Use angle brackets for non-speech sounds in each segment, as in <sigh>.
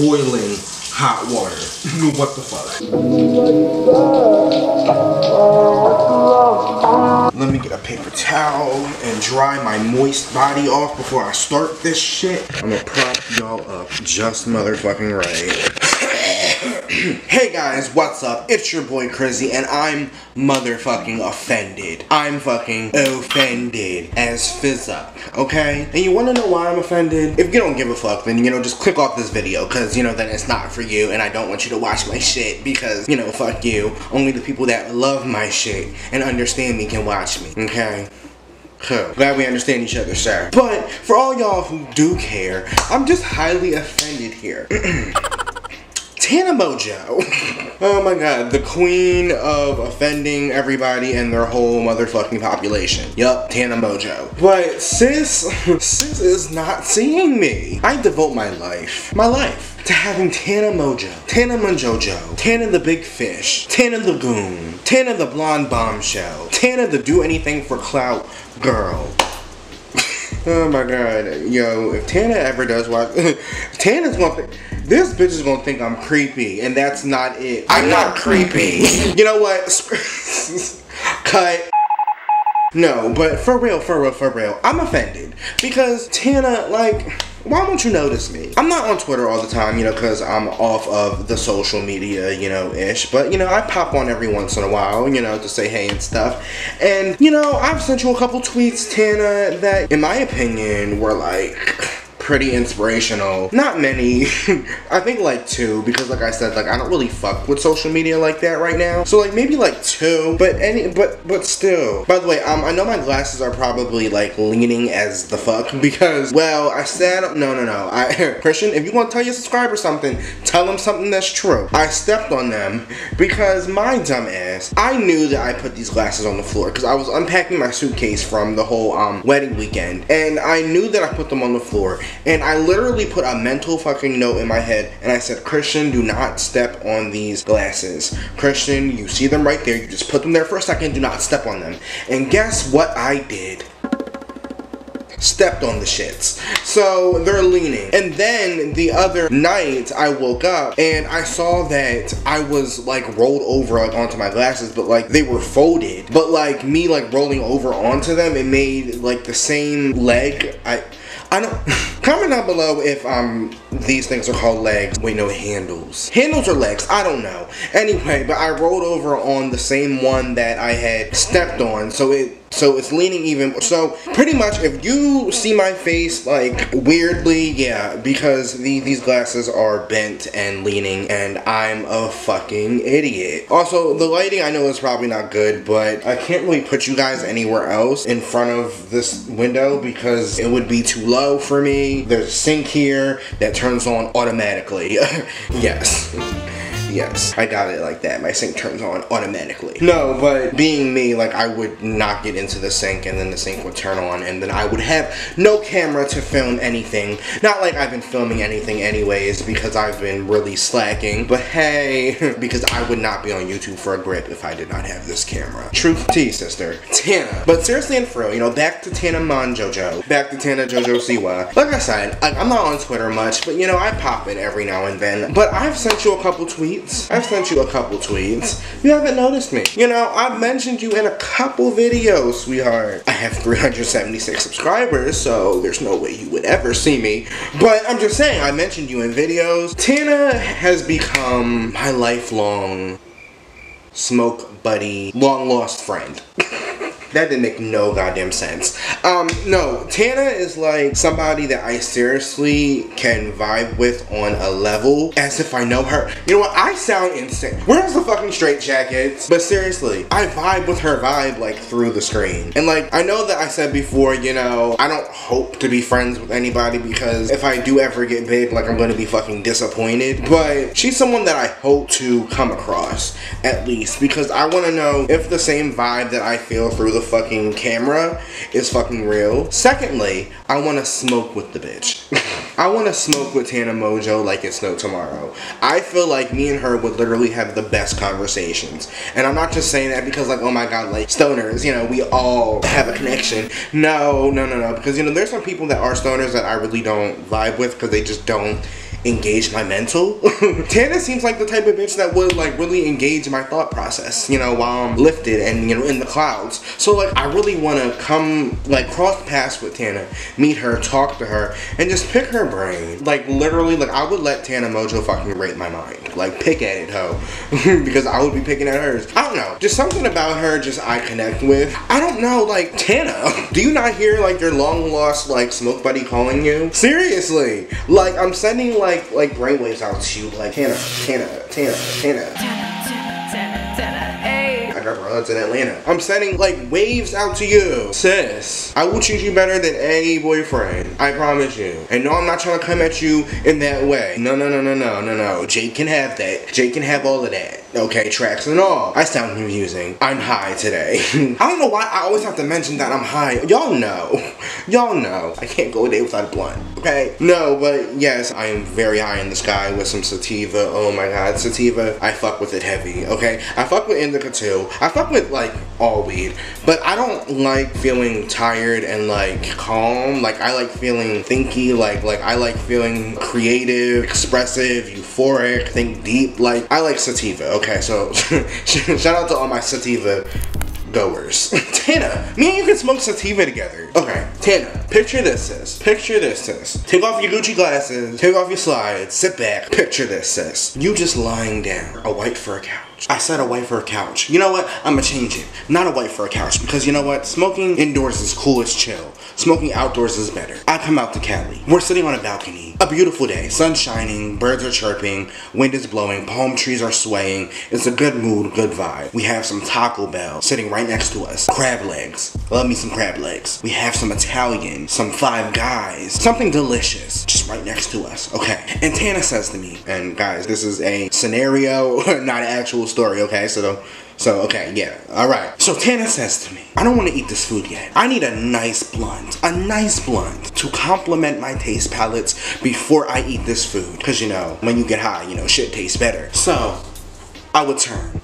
Boiling hot water. <laughs> what the fuck? Let me get a paper towel and dry my moist body off before I start this shit. I'm gonna prop y'all up just motherfucking right. <clears throat> hey guys, what's up? It's your boy Chrizzy, and I'm motherfucking offended. I'm fucking offended as Fizzup, okay? And you wanna know why I'm offended? If you don't give a fuck, then, you know, just click off this video, because, you know, then it's not for you, and I don't want you to watch my shit, because, you know, fuck you. Only the people that love my shit and understand me can watch me, okay? Glad we understand each other, sir. But for all y'all who do care, I'm just highly offended here. <clears throat> Tana Mongeau. <laughs> oh my god, the queen of offending everybody and their whole motherfucking population. Yup, Tana Mongeau. But sis, <laughs> sis is not seeing me. I devote my life, my life, to having Tana Mongeau, Tana Monjojo, Tana the Big Fish, Tana the Goon, Tana the Blonde Bombshell, Tana the Do Anything for Clout Girl. <laughs> Oh my god, yo, if Tana ever does watch, Tana's gonna think, this bitch is gonna think I'm creepy, and that's not it. I'm not creepy. <laughs> you know what? <laughs> Cut. No, but for real, for real, for real, I'm offended because Tana, like, why won't you notice me? I'm not on Twitter all the time, you know, because I'm off of the social media, you know, ish. But, you know, I pop on every once in a while, you know, to say hey and stuff. And, you know, I've sent you a couple tweets, Tana, that, in my opinion, were like pretty inspirational. Not many. <laughs> I think like two because like I said, like I don't really fuck with social media like that right now. So like maybe like two, but any, but but still. By the way, um, I know my glasses are probably like leaning as the fuck <laughs> because well, I said no, no, no. I <laughs> Christian, if you want to tell your subscriber something, tell them something that's true. I stepped on them because my dumb ass. I knew that I put these glasses on the floor because I was unpacking my suitcase from the whole um wedding weekend, and I knew that I put them on the floor and I literally put a mental fucking note in my head and I said, Christian, do not step on these glasses. Christian, you see them right there. You just put them there for a second. Do not step on them. And guess what I did? stepped on the shits. So they're leaning. And then the other night I woke up and I saw that I was like rolled over like onto my glasses, but like they were folded. But like me like rolling over onto them, it made like the same leg. I I don't <laughs> comment down below if um these things are called legs. Wait, no handles. Handles or legs, I don't know. Anyway, but I rolled over on the same one that I had stepped on, so it so it's leaning even so pretty much if you see my face like weirdly yeah because the, these glasses are bent and leaning and I'm a fucking idiot. Also the lighting I know is probably not good but I can't really put you guys anywhere else in front of this window because it would be too low for me. There's a sink here that turns on automatically. <laughs> Yes Yes, I got it like that. My sink turns on automatically. No, but being me, like I would not get into the sink and then the sink would turn on and then I would have no camera to film anything. Not like I've been filming anything anyways because I've been really slacking. But hey, <laughs> because I would not be on YouTube for a grip if I did not have this camera. Truth to you, sister. Tana. But seriously and for real, you know, back to Tana Monjojo. Back to Tana Jojo Siwa. Like I said, like, I'm not on Twitter much, but you know, I pop it every now and then. But I've sent you a couple tweets tweets. I've sent you a couple tweets. You haven't noticed me. You know, I've mentioned you in a couple videos, sweetheart. I have 376 subscribers, so there's no way you would ever see me. But I'm just saying, I mentioned you in videos. Tana has become my lifelong smoke buddy, long lost friend. <laughs> That didn't make no goddamn sense. Um, no, Tana is like somebody that I seriously can vibe with on a level as if I know her. You know what? I sound insane. Where's the fucking straight jackets? But seriously, I vibe with her vibe like through the screen. And like, I know that I said before, you know, I don't hope to be friends with anybody because if I do ever get big, like I'm gonna be fucking disappointed. But she's someone that I hope to come across at least because I wanna know if the same vibe that I feel through the the fucking camera is fucking real. Secondly, I want to smoke with the bitch. <laughs> I want to smoke with Tana Mongeau like it's no tomorrow. I feel like me and her would literally have the best conversations. And I'm not just saying that because like, oh my god, like stoners, you know, we all have a connection. No, no, no, no. Because, you know, there's some people that are stoners that I really don't vibe with because they just don't engage my mental. <laughs> Tana seems like the type of bitch that would like really engage my thought process, you know, while I'm lifted and you know in the clouds. So like I really wanna come like cross paths with Tana, meet her, talk to her, and just pick her brain. Like literally, like I would let Tana Mongeau fucking rape my mind. Like pick at it, ho. <laughs> because I would be picking at hers. I don't know. Just something about her just I connect with. I don't know, like Tana, <laughs> do you not hear like your long lost like smoke buddy calling you? Seriously. Like I'm sending like like brainwaves out to you like Tana, Tana, Tana, Tana. Brothers in Atlanta. I'm sending like waves out to you. Sis, I will treat you better than any boyfriend. I promise you. And no, I'm not trying to come at you in that way. No, no, no, no, no, no, no. Jake can have that. Jake can have all of that. Okay, tracks and all. I sound confusing. I'm high today. <laughs> I don't know why I always have to mention that I'm high. Y'all know. <laughs> Y'all know. I can't go a day without a blunt. Okay? No, but yes, I am very high in the sky with some sativa. Oh my god, sativa. I fuck with it heavy. Okay? I fuck with indica too. I fuck with like all weed. But I don't like feeling tired and like calm. Like I like feeling thinky. Like like I like feeling creative, expressive, euphoric, think deep. Like I like sativa. Okay, so <laughs> shout out to all my sativa goers. <laughs> Tana, me and you can smoke sativa together. Okay, Tana, picture this, sis. Picture this, sis. Take off your Gucci glasses, take off your slides, sit back. Picture this, sis. You just lying down, a white fur I said a white fur couch. You know what? I'm gonna change it. Not a white fur couch because you know what? Smoking indoors is cool as chill. Smoking outdoors is better. I come out to Cali. We're sitting on a balcony. A beautiful day. Sun shining, birds are chirping, wind is blowing, palm trees are swaying. It's a good mood, good vibe. We have some Taco Bell sitting right next to us. Crab legs. Love me some crab legs. We have some Italian, some Five Guys, something delicious just right next to us. Okay. And Tana says to me, and guys, this is a scenario, <laughs> not an actual story, okay? So so, okay, yeah, alright. So Tana says to me, I don't want to eat this food yet. I need a nice blunt, a nice blunt to complement my taste palates before I eat this food. Because, you know, when you get high, you know, shit tastes better. So, I would turn.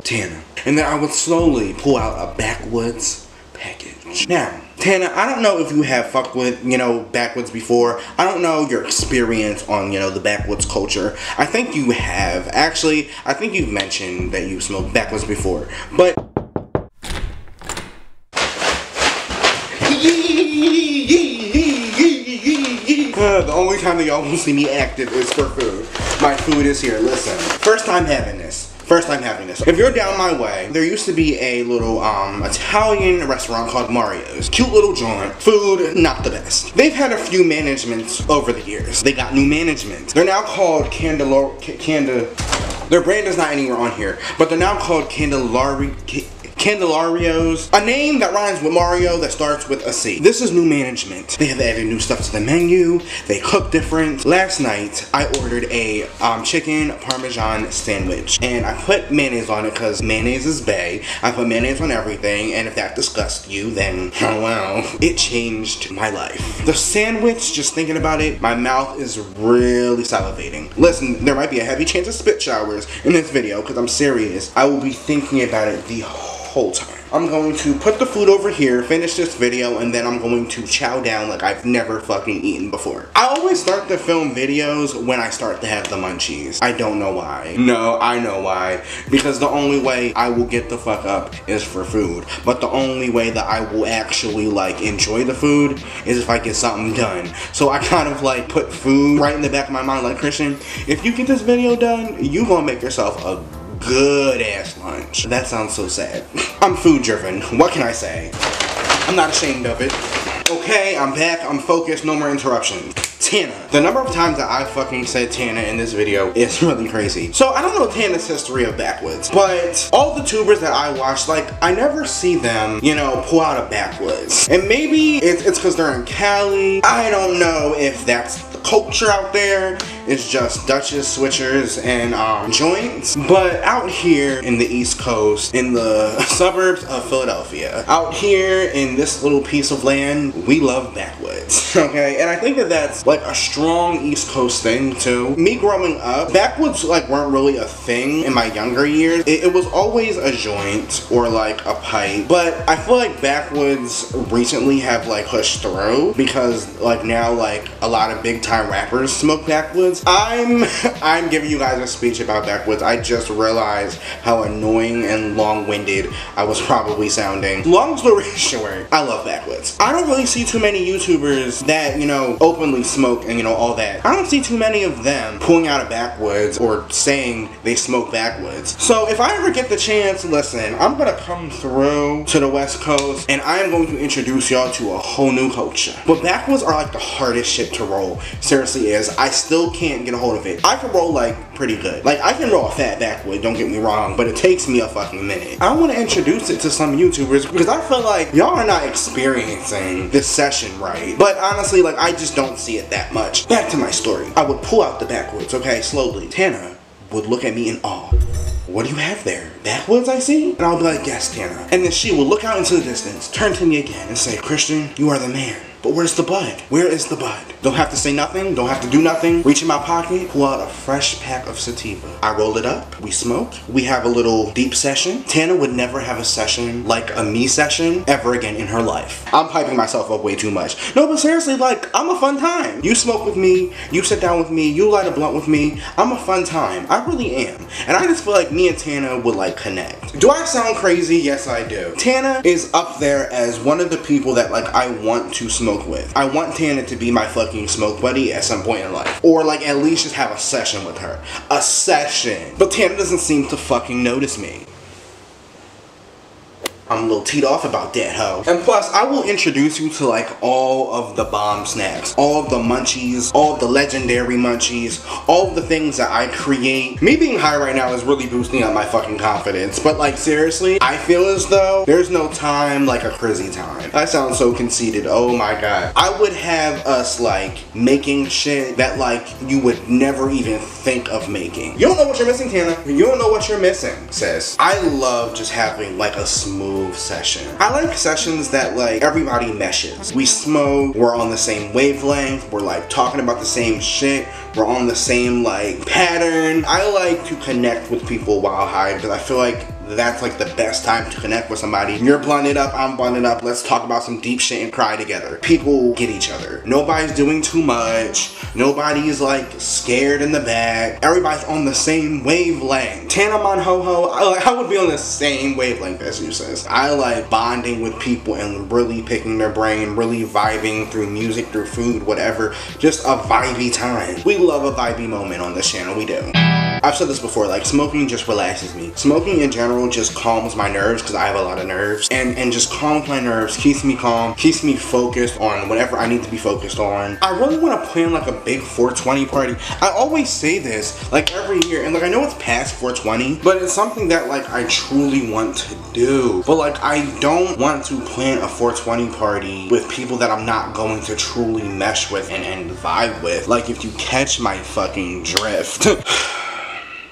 Tana. And then I would slowly pull out a backwoods package. Now, Tana, I don't know if you have fucked with, you know, backwoods before. I don't know your experience on, you know, the backwoods culture. I think you have. Actually, I think you've mentioned that you've smoked backwoods before. But <laughs> the only time that y'all will see me active is for food. My food is here. Listen, first time having this. First time having this. If you're down my way, there used to be a little um, Italian restaurant called Mario's. Cute little joint. Food, not the best. They've had a few managements over the years. They got new management. They're now called Candelor... Canda... Their brand is not anywhere on here, but they're now called Candelari... Candelarios, a name that rhymes with Mario that starts with a C. This is new management. They have added new stuff to the menu. They cook different. Last night, I ordered a um, chicken parmesan sandwich, and I put mayonnaise on it because mayonnaise is bae. I put mayonnaise on everything, and if that disgusts you, then <laughs> oh well. It changed my life. The sandwich, just thinking about it, my mouth is really salivating. Listen, there might be a heavy chance of spit showers in this video because I'm serious. I will be thinking about it the whole whole time. I'm going to put the food over here, finish this video, and then I'm going to chow down like I've never fucking eaten before. I always start to film videos when I start to have the munchies. I don't know why. No, I know why. Because the only way I will get the fuck up is for food. But the only way that I will actually like enjoy the food is if I get something done. So I kind of like put food right in the back of my mind like, Christian, if you get this video done, you gonna make yourself a good ass lunch. That sounds so sad. <laughs> I'm food driven. What can I say? I'm not ashamed of it. Okay, I'm back. I'm focused. No more interruptions. Tana. The number of times that I fucking said Tana in this video is <laughs> really crazy. So I don't know Tana's history of backwoods, but all the tubers that I watch, like I never see them, you know, pull out a backwoods. And maybe it's because they're in Cali. I don't know if that's the culture out there it's just Dutchess, switchers, and um, joints. But out here in the East Coast, in the <laughs> suburbs of Philadelphia, out here in this little piece of land, we love backwoods, <laughs> okay? And I think that that's like a strong East Coast thing too. Me growing up, backwoods like weren't really a thing in my younger years. It, it was always a joint or like a pipe, but I feel like backwoods recently have like pushed through because like now like a lot of big time rappers smoke backwoods. I'm I'm giving you guys a speech about backwoods. I just realized how annoying and long-winded I was probably sounding. Long story <laughs> short, I love backwoods. I don't really see too many YouTubers that, you know, openly smoke and you know all that. I don't see too many of them pulling out a backwoods or saying they smoke backwoods. So if I ever get the chance, listen, I'm gonna come through to the West Coast and I am going to introduce y'all to a whole new culture. But backwoods are like the hardest shit to roll. Seriously is. I still can't get a hold of it. I can roll like pretty good. Like I can roll a fat backwood, don't get me wrong, but it takes me a fucking minute. I want to introduce it to some YouTubers because I feel like y'all are not experiencing this session right. But honestly, like I just don't see it that much. Back to my story. I would pull out the backwoods, okay, slowly. Tana would look at me in awe. What do you have there? Backwoods, I see? And I'll be like, yes, Tana. And then she will look out into the distance, turn to me again, and say, Christian, you are the man. But where's the bud? Where is the bud? Don't have to say nothing, don't have to do nothing. Reach in my pocket, pull out a fresh pack of sativa. I roll it up, we smoke, we have a little deep session. Tana would never have a session like a me session ever again in her life. I'm piping myself up way too much. No, but seriously, like, I'm a fun time. You smoke with me, you sit down with me, you light a blunt with me. I'm a fun time. I really am. And I just feel like me and Tana would like connect. Do I sound crazy? Yes, I do. Tana is up there as one of the people that like I want to smoke with. I want Tana to be my fucking smoke buddy at some point in life. Or like at least just have a session with her. A session. But Tana doesn't seem to fucking notice me. I'm a little teed off about that hoe. And plus, I will introduce you to like all of the bomb snacks, all of the munchies, all of the legendary munchies, all of the things that I create. Me being high right now is really boosting up my fucking confidence. But like seriously, I feel as though there's no time like a crazy time. I sound so conceited. Oh my god. I would have us like making shit that like you would never even think of making. You don't know what you're missing, Tana. You don't know what you're missing, sis. I love just having like a smooth session. I like sessions that like everybody meshes. We smoke, we're on the same wavelength, we're like talking about the same shit, we're on the same like pattern. I like to connect with people while high because I feel like that's like the best time to connect with somebody. You're blunted up, I'm blunted up. Let's talk about some deep shit and cry together. People get each other. Nobody's doing too much. Nobody's like scared in the back. Everybody's on the same wavelength. Tana Monhoho, I, I would be on the same wavelength as you sis. I like bonding with people and really picking their brain, really vibing through music, through food, whatever. Just a vibey time. We love a vibey moment on this channel, we do. I've said this before, like smoking just relaxes me. Smoking in general just calms my nerves because I have a lot of nerves and, and just calms my nerves, keeps me calm, keeps me focused on whatever I need to be focused on. I really want to plan like a big 420 party. I always say this like every year and like I know it's past 420, but it's something that like I truly want to do. But like I don't want to plan a 420 party with people that I'm not going to truly mesh with and, and vibe with. Like if you catch my fucking drift. <laughs>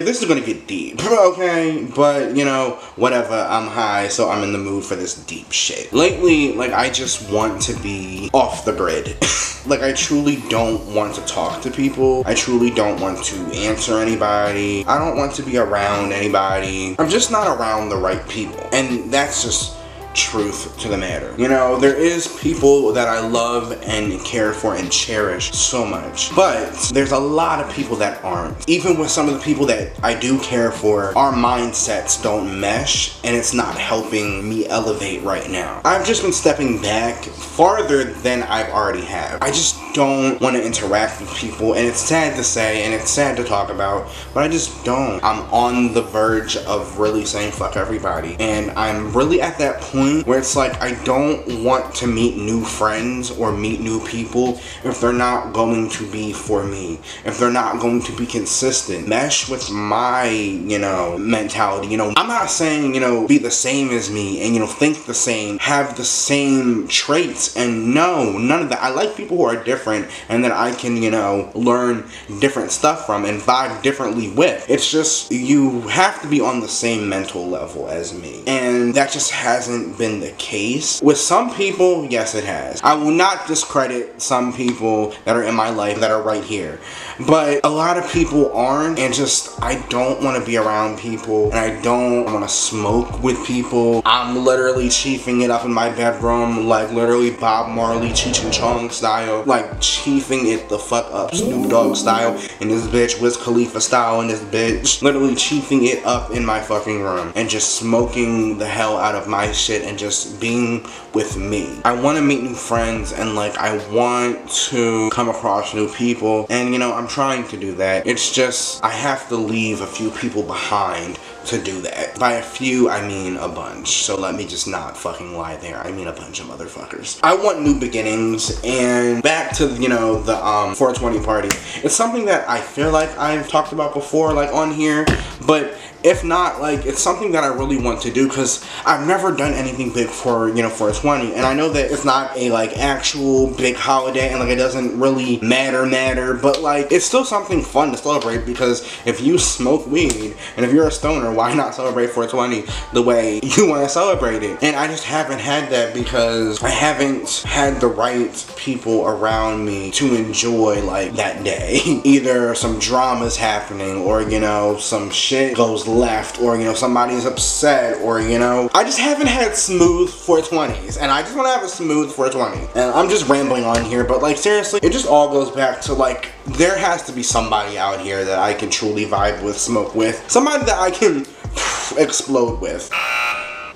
This is gonna get deep, <laughs> okay? But, you know, whatever, I'm high, so I'm in the mood for this deep shit. Lately, like, I just want to be off the grid. <laughs> like, I truly don't want to talk to people. I truly don't want to answer anybody. I don't want to be around anybody. I'm just not around the right people. And that's just truth to the matter. You know, there is people that I love and care for and cherish so much, but there's a lot of people that aren't. Even with some of the people that I do care for, our mindsets don't mesh and it's not helping me elevate right now. I've just been stepping back farther than I've already have. I just don't want to interact with people and it's sad to say and it's sad to talk about, but I just don't. I'm on the verge of really saying fuck everybody and I'm really at that point point where it's like I don't want to meet new friends or meet new people if they're not going to be for me, if they're not going to be consistent, mesh with my, you know, mentality. You know, I'm not saying, you know, be the same as me and, you know, think the same, have the same traits, and no, none of that. I like people who are different and that I can, you know, learn different stuff from and vibe differently with. It's just, you have to be on the same mental level as me. And that just hasn't been the case. With some people, yes, it has. I will not discredit some people that are in my life that are right here. But a lot of people aren't, and just, I don't want to be around people, and I don't want to smoke with people. I'm literally chiefing it up in my bedroom, like literally Bob Marley, Cheech and Chong style, like chiefing it the fuck up, Snoop Dogg style, and this bitch, Wiz Khalifa style, and this bitch, literally chiefing it up in my fucking room, and just smoking the hell out of my shit, and just being with me. I want to meet new friends, and like, I want to come across new people, and you know, I'm trying to do that. It's just, I have to leave a few people behind to do that. By a few, I mean a bunch. So let me just not fucking lie there. I mean a bunch of motherfuckers. I want new beginnings and back to, you know, the um 420 party. It's something that I feel like I've talked about before, like on here, but if not, like, it's something that I really want to do because I've never done anything big for, you know, 420. And I know that it's not a, like, actual big holiday and, like, it doesn't really matter, matter. But, like, it's still something fun to celebrate because if you smoke weed and if you're a stoner, why not celebrate 420 the way you want to celebrate it? And I just haven't had that because I haven't had the right people around me to enjoy, like, that day. <laughs> Either some drama's happening or, you know, some shit goes left or you know somebody is upset or you know I just haven't had smooth 420s and I just want to have a smooth 420 and I'm just rambling on here but like seriously it just all goes back to like there has to be somebody out here that I can truly vibe with smoke with somebody that I can <sighs> explode with.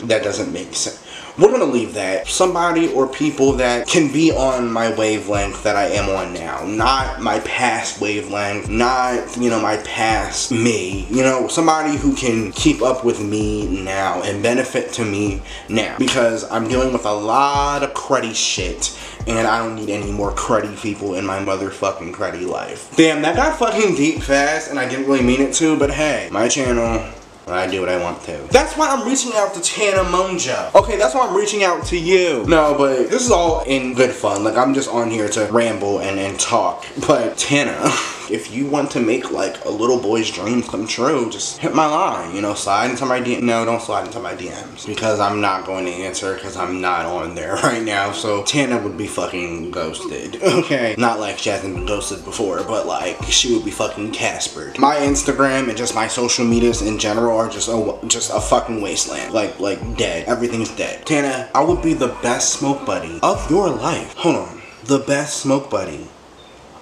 That doesn't make sense we're gonna leave that. Somebody or people that can be on my wavelength that I am on now. Not my past wavelength, not, you know, my past me. You know, somebody who can keep up with me now and benefit to me now. Because I'm dealing with a lot of cruddy shit and I don't need any more cruddy people in my motherfucking cruddy life. Damn, that got fucking deep fast and I didn't really mean it to, but hey, my channel, I do what I want to. That's why I'm reaching out to Tana Mongeau. Okay, that's why I'm reaching out to you. No, but this is all in good fun. Like, I'm just on here to ramble and, and talk. But Tana... <laughs> if you want to make like a little boy's dreams come true, just hit my line. You know, slide into my DM. No, don't slide into my DMs because I'm not going to answer because I'm not on there <laughs> right now. So Tana would be fucking ghosted. <laughs> Okay, not like she hasn't been ghosted before, but like she would be fucking Caspered. My Instagram and just my social medias in general are just a just a fucking wasteland. Like like dead. Everything's dead. Tana, I would be the best smoke buddy of your life. Hold on, the best smoke buddy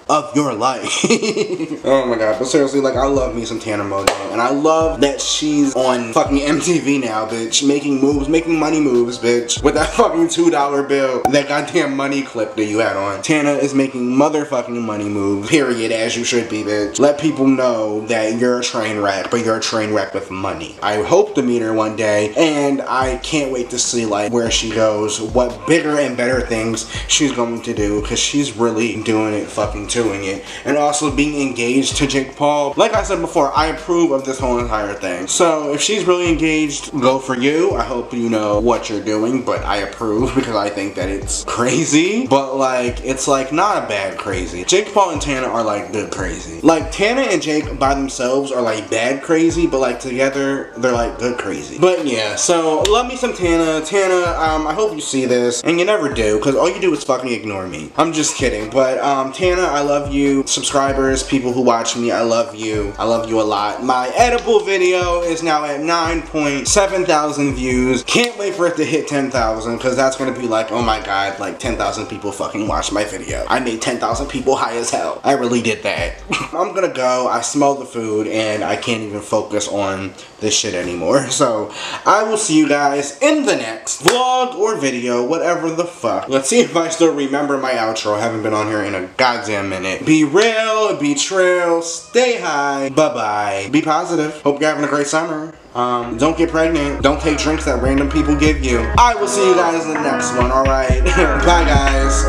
of your life. <laughs> oh my god, but seriously, like I love me some Tana Mongeau, and I love that she's on fucking MTV now, bitch, making moves, making money moves, bitch, with that <laughs> fucking two dollar bill, that goddamn money clip that you had on. Tana is making motherfucking money moves, period, as you should be, bitch. Let people know that you're a train wreck, but you're a train wreck with money. I hope to meet her one day, and I can't wait to see like where she goes, what bigger and better things she's going to do, because she's really doing it fucking doing it and also being engaged to Jake Paul. Like I said before, I approve of this whole entire thing. So if she's really engaged, go for you. I hope you know what you're doing, but I approve <laughs> because I think that it's crazy. But like, it's like not a bad crazy. Jake Paul and Tana are like good crazy. Like Tana and Jake by themselves are like bad crazy, but like together, they're like good crazy. But yeah, so love me some Tana. Tana, um, I hope you see this, and you never do, because all you do is fucking ignore me. I'm just kidding, but um, Tana, I love you. Subscribers, people who watch me, I love you. I love you a lot. My edible video is now at 9.7 thousand views. Can't wait for it to hit 10,000 because that's going to be like, oh my god, like 10,000 people fucking watched my video. I made 10,000 people high as hell. I really did that. <laughs> I'm gonna go. I smell the food and I can't even focus on this shit anymore. <laughs> So I will see you guys in the next vlog or video, whatever the fuck. Let's see if I still remember my outro. I haven't been on here in a goddamn minute. Be real, be true, stay high, bye-bye. Be positive. Hope you're having a great summer. Um, don't get pregnant. Don't take drinks that random people give you. I will see you guys in the next one. All right. <laughs> Bye, guys.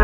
<laughs>